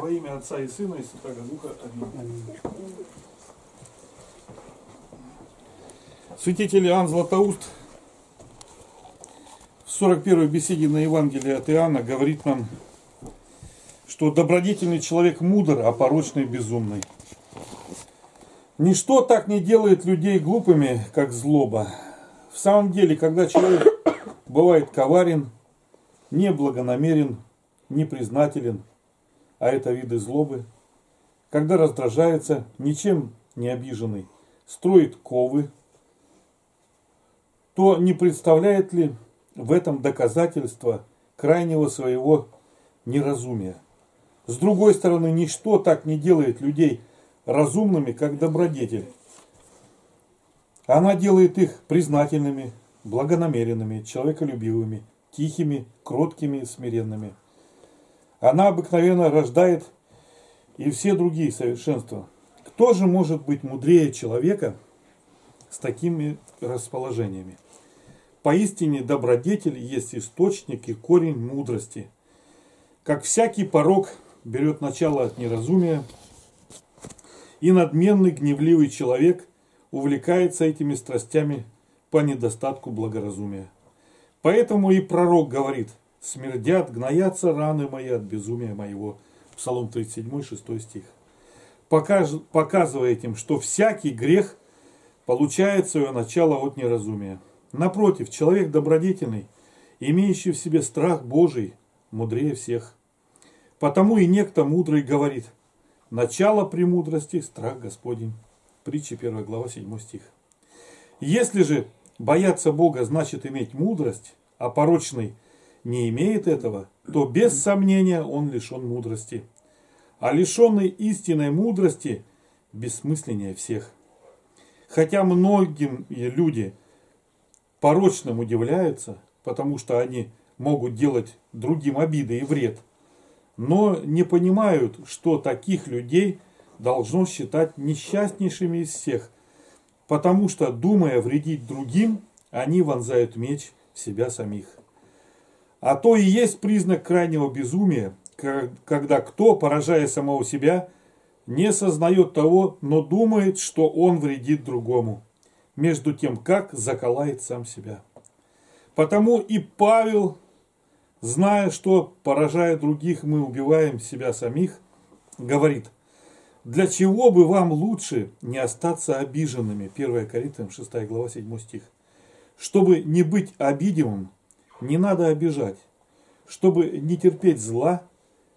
Во имя Отца и Сына и Святого Духа. Аминь. Святитель Иоанн Златоуст в 41-й беседе на Евангелие от Иоанна говорит нам, что добродетельный человек мудр, а порочный безумный. Ничто так не делает людей глупыми, как злоба. В самом деле, когда человек бывает коварен, неблагонамерен, непризнателен, а это виды злобы, когда раздражается, ничем не обиженный, строит ковы, то не представляет ли в этом доказательство крайнего своего неразумия? С другой стороны, ничто так не делает людей разумными, как добродетель. Она делает их признательными, благонамеренными, человеколюбивыми, тихими, кроткими, смиренными – она обыкновенно рождает и все другие совершенства. Кто же может быть мудрее человека с такими расположениями? Поистине добродетель есть источник и корень мудрости. Как всякий порог берет начало от неразумия, и надменный гневливый человек увлекается этими страстями по недостатку благоразумия. Поэтому и пророк говорит – смердят, гноятся раны мои от безумия моего. Псалом 37, 6 стих. Покаж, показывая этим, что всякий грех получает свое начало от неразумия. Напротив, человек добродетельный, имеющий в себе страх Божий, мудрее всех. Потому и некто мудрый говорит, начало премудрости – страх Господень. Притча 1 глава 7 стих. Если же бояться Бога значит иметь мудрость, а порочный – не имеет этого, то без сомнения он лишен мудрости. А лишенный истинной мудрости бессмысленнее всех. Хотя многим люди порочным удивляются, потому что они могут делать другим обиды и вред, но не понимают, что таких людей должно считать несчастнейшими из всех, потому что, думая вредить другим, они вонзают меч в себя самих. А то и есть признак крайнего безумия, когда кто, поражая самого себя, не сознает того, но думает, что он вредит другому, между тем, как заколает сам себя. Потому и Павел, зная, что, поражая других, мы убиваем себя самих, говорит, для чего бы вам лучше не остаться обиженными? 1 Коринфянам 6 глава 7 стих. Чтобы не быть обидимым, не надо обижать. Чтобы не терпеть зла,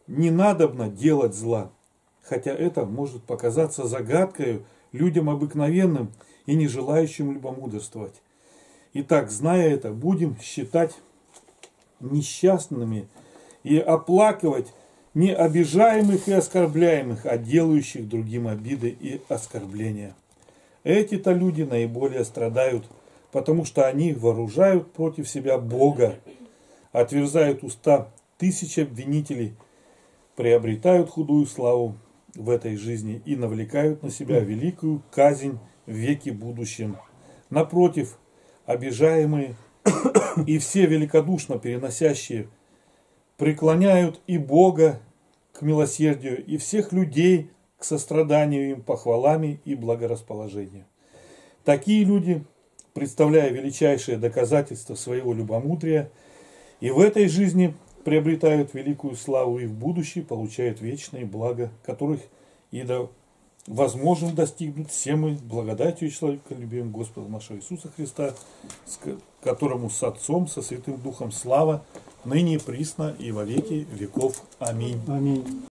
не надобно делать зла. Хотя это может показаться загадкой людям обыкновенным и не желающим любомудрствовать. Итак, зная это, будем считать несчастными и оплакивать не обижаемых и оскорбляемых, а делающих другим обиды и оскорбления. Эти-то люди наиболее страдают – потому что они вооружают против себя Бога, отверзают уста тысяч обвинителей, приобретают худую славу в этой жизни и навлекают на себя великую казнь в веке будущем. Напротив, обижаемые и все великодушно переносящие преклоняют и Бога к милосердию, и всех людей к состраданию им, похвалами и благорасположению. Такие люди представляя величайшее доказательство своего любомудрия, и в этой жизни приобретают великую славу и в будущем получают вечные блага, которых и до возможно достигнуть все мы благодатью человека, любимым Господа нашего Иисуса Христа, которому с Отцом, со Святым Духом слава, ныне присно и во веки веков. Аминь. Аминь.